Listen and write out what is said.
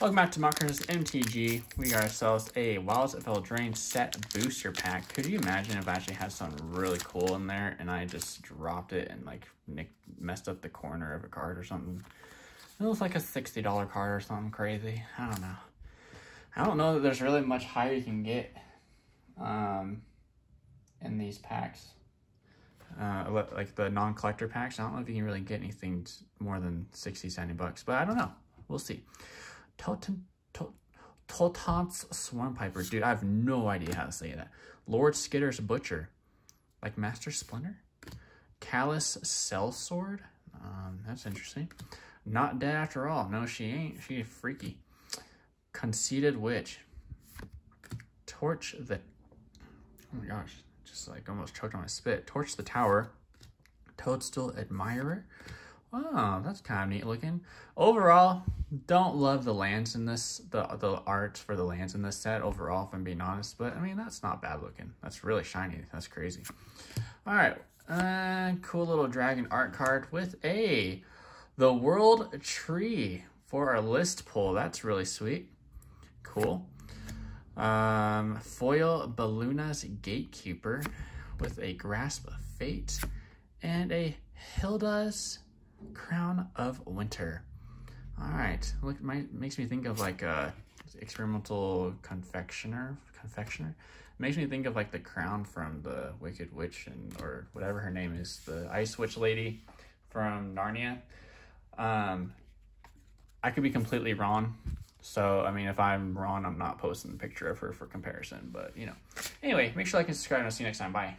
Welcome back to Muckers MTG. We got ourselves a Wilds of Eldraine set booster pack. Could you imagine if I actually had something really cool in there and I just dropped it and like messed up the corner of a card or something? It looks like a $60 card or something crazy. I don't know. I don't know that there's really much higher you can get um, in these packs. Uh, like the non-collector packs. I don't know if you can really get anything more than 60, 70 bucks, but I don't know. We'll see. Toten, Totant's Swarmpiper. Dude, I have no idea how to say that. Lord Skitter's Butcher. Like Master Splinter? Callous Sellsword. Um, that's interesting. Not dead after all. No, she ain't. She freaky. Conceited Witch. Torch the... Oh my gosh. Just like almost choked on my spit. Torch the Tower. Toadstool Admirer. Oh, that's kind of neat looking. Overall, don't love the lands in this, the, the art for the lands in this set overall, if I'm being honest. But, I mean, that's not bad looking. That's really shiny. That's crazy. All right. Uh, cool little dragon art card with a the world tree for our list pull. That's really sweet. Cool. Um, foil Beluna's Gatekeeper with a Grasp of Fate and a Hylda's Crown of Winter. All right, look, my, makes me think of like a experimental confectioner. Confectioner makes me think of like the crown from the Wicked Witch and or whatever her name is, the Ice Witch lady from Narnia. Um, I could be completely wrong. So, I mean, if I'm wrong, I'm not posting a picture of her for comparison. But, you know. Anyway, make sure to like and subscribe, and I'll see you next time. Bye.